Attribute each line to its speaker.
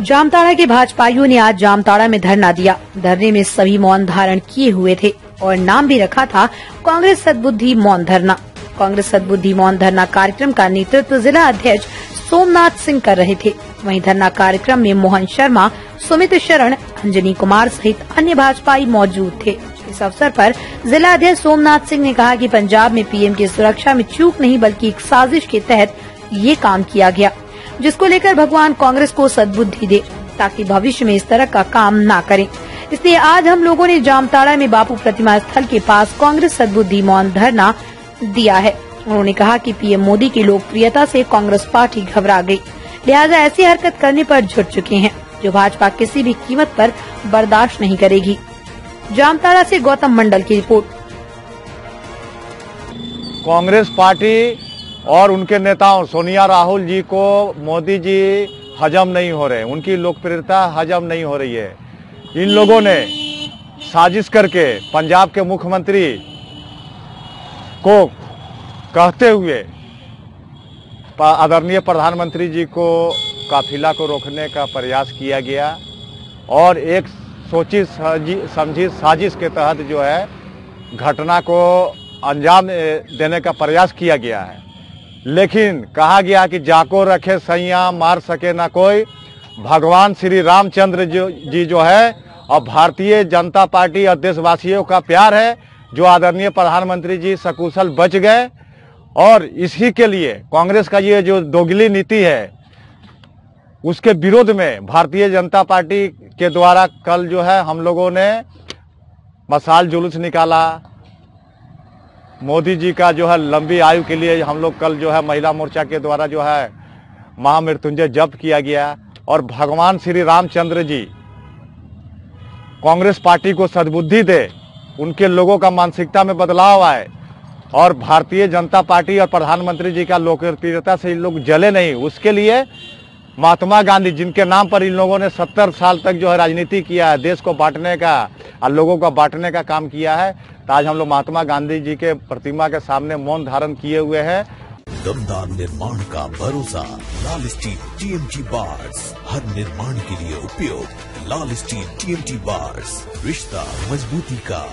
Speaker 1: जामताड़ा के भाजपाइयों ने आज जामताड़ा में धरना दिया। धरने में सभी मौन धारण किए हुए थे और नाम भी रखा था कांग्रेस सदबुद्धि मौन धरना। कांग्रेस सदबुद्धि मौन धरना कार्यक्रम का नेतृत्व जिला अध्यक्ष सोमनाथ सिंह कर रहे थे। वहीं धरना कार्यक्रम में मोहन शर्मा, सुमित शरण, अंजनी कुमार सहित अन्य भाजपाई मौजूद थे। इस अवसर पर जिला अध्यक्ष सोमनाथ सिंह ने कहा कि पंजाब में पीएम की सुरक्षा में चूक नहीं, बल्कि एक साजिश के तहत ये काम किया गया। जिसको लेकर भगवान कांग्रेस को सद्बुद्धि दे, ताकि भविष्य में इस तरह का काम न करें। इसलिए आज हम लोगों ने जामताड़ा में बापू प्रतिमा स्थल के पास कांग्रेस सद्बुद्धि मौन धरना दिया है। उन्होंने कहा कि पीएम मोदी की लोकप्रियता से कांग्रेस पार्टी घबरा गई। लिहाजा ऐसी हरकत करने पर झुट चुके हैं, जो भाजपा किसी भी कीमत पर बर्दाश्त नहीं करेगी। जामताड़ा से गौतम मंडल की रिपोर्ट।
Speaker 2: कांग्रेस पार्टी और उनके नेताओं सोनिया राहुल जी को मोदी जी हजम नहीं हो रहे, उनकी लोकप्रियता हजम नहीं हो रही है। इन लोगों ने साजिश करके पंजाब के मुख्यमंत्री को कहते हुए आदरणीय प्रधानमंत्री जी को काफिला को रोकने का प्रयास किया गया और एक सोची समझी साजिश के तहत जो है घटना को अंजाम देने का प्रयास किया गया है। लेकिन कहा गया कि जाको रखे, सैया मार सके ना कोई। भगवान श्री रामचंद्र जी, जो है और भारतीय जनता पार्टी और देशवासियों का प्यार है, जो आदरणीय प्रधानमंत्री जी सकुशल बच गए। और इसी के लिए कांग्रेस का ये जो दोगली नीति है, उसके विरोध में भारतीय जनता पार्टी के द्वारा कल जो है, हम लोगों ने मसाल जुलूस निकाला मोदी जी का जो है लंबी आयु के लिए हम लोग कल जो है महिला मोर्चा के द्वारा जो है महामृत्युंजय जब्त किया गया और भगवान श्री रामचंद्र जी कांग्रेस पार्टी को सद्बुद्धि दे, उनके लोगों का मानसिकता में बदलाव आए और भारतीय जनता पार्टी और प्रधानमंत्री जी का लोकप्रियता से लोग जले नहीं। उसके लिए महात्मा गांधी, जिनके नाम पर इन लोगों ने सत्तर साल तक जो है राजनीति किया है, देश को बांटने का और लोगों को बांटने का काम किया है तो आज हम लोग महात्मा गांधी जी के प्रतिमा के सामने मौन धारण किए हुए हैं।
Speaker 3: दमदार निर्माण का भरोसा, लाल स्टील टीएमटी बार्स हर निर्माण के लिए उपयोग, लाल स्टील टीएमटी बार्स रिश्ता, मजबूती का।